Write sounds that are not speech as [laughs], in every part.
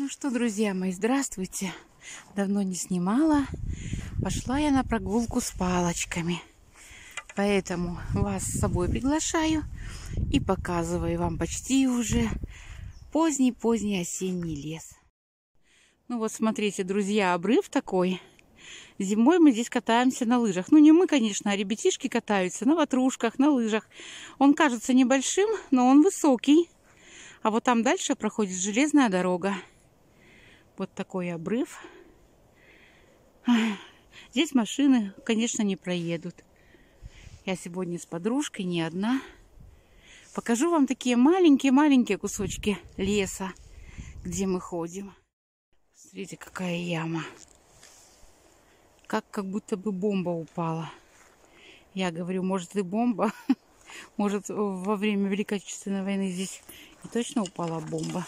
Ну что, друзья мои, здравствуйте. Давно не снимала. Пошла я на прогулку с палочками. Поэтому вас с собой приглашаю и показываю вам почти уже поздний-поздний осенний лес. Ну вот смотрите, друзья, обрыв такой. Зимой мы здесь катаемся на лыжах. Ну, не мы, конечно, а ребятишки катаются на ватрушках, на лыжах. Он кажется небольшим, но он высокий. А вот там дальше проходит железная дорога. Вот такой обрыв. [sighs] Здесь машины, конечно, не проедут. Я сегодня с подружкой, не одна. Покажу вам такие маленькие-маленькие кусочки леса, где мы ходим. Смотрите, какая яма. Как, как будто бы бомба упала. Я говорю, может и бомба. [laughs] Может, во время Великой Отечественной войны здесь и точно упала бомба.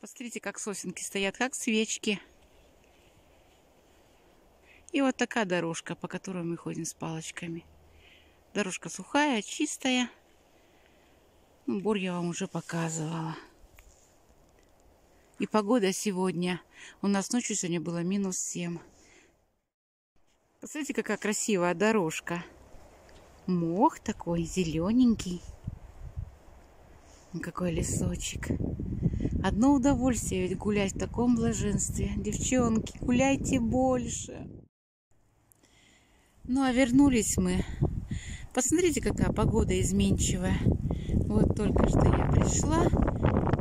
Посмотрите, как сосенки стоят, как свечки. И вот такая дорожка, по которой мы ходим с палочками. Дорожка сухая, чистая. Ну, бур я вам уже показывала. И погода сегодня. У нас ночью сегодня было минус 7. Посмотрите, какая красивая дорожка. Мох такой зелененький. Какой лесочек. Одно удовольствие ведь гулять в таком блаженстве. Девчонки, гуляйте больше. Ну а вернулись мы. Посмотрите, какая погода изменчивая. Вот только что я пришла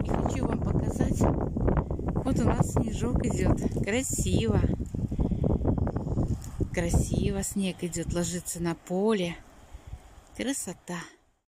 и хочу вам показать. Вот у нас снежок идет. Красиво. Красиво снег идет, ложится на поле. Красота.